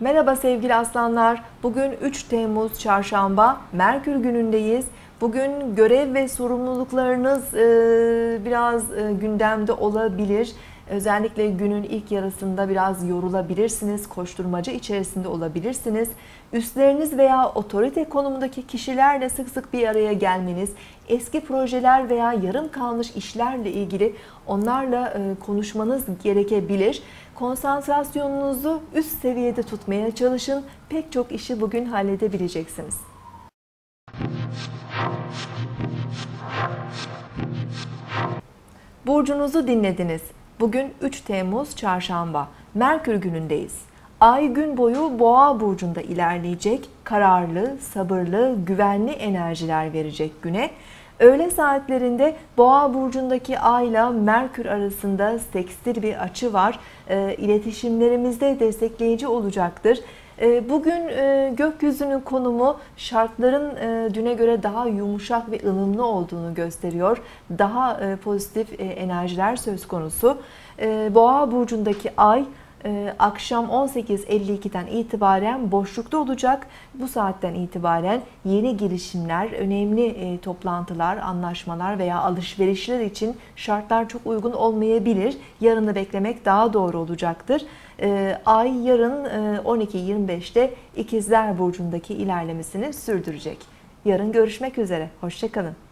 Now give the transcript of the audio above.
Merhaba sevgili aslanlar. Bugün 3 Temmuz Çarşamba. Merkür günündeyiz. Bugün görev ve sorumluluklarınız e, biraz e, gündemde olabilir. Özellikle günün ilk yarısında biraz yorulabilirsiniz, koşturmaca içerisinde olabilirsiniz. Üstleriniz veya otorite konumundaki kişilerle sık sık bir araya gelmeniz, eski projeler veya yarım kalmış işlerle ilgili onlarla e, konuşmanız gerekebilir. Konsantrasyonunuzu üst seviyede tutmaya çalışın. Pek çok işi bugün halledebileceksiniz. Burcunuzu dinlediniz. Bugün 3 Temmuz Çarşamba. Merkür günündeyiz. Ay gün boyu Boğa burcunda ilerleyecek. Kararlı, sabırlı, güvenli enerjiler verecek güne. Öğle saatlerinde Boğa burcundaki Ay ile Merkür arasında sekstil bir açı var. E, iletişimlerimizde destekleyici olacaktır. E, bugün e, gökyüzünün konumu şartların e, düne göre daha yumuşak ve ılımlı olduğunu gösteriyor. Daha e, pozitif enerjiler söz konusu. Boğa burcundaki Ay ee, akşam 18.52'den itibaren boşlukta olacak. Bu saatten itibaren yeni girişimler, önemli e, toplantılar, anlaşmalar veya alışverişler için şartlar çok uygun olmayabilir. Yarını beklemek daha doğru olacaktır. Ee, ay yarın e, 12.25'te İkizler Burcu'ndaki ilerlemesini sürdürecek. Yarın görüşmek üzere. Hoşçakalın.